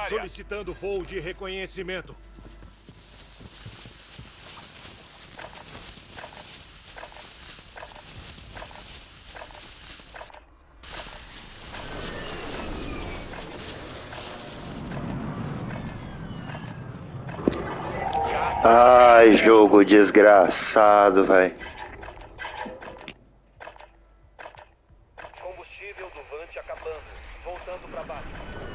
área. Solicitando voo de reconhecimento. Ai, jogo desgraçado, vai. Combustível do Vante acabando. Voltando pra base.